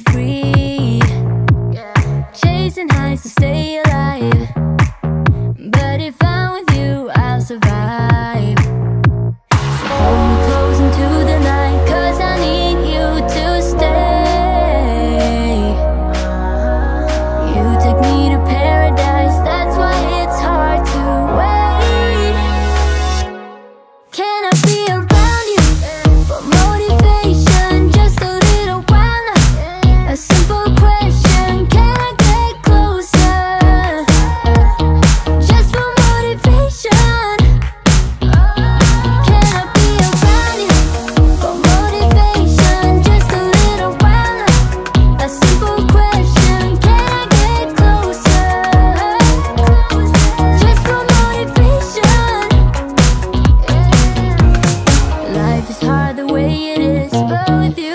free. notice, but with you.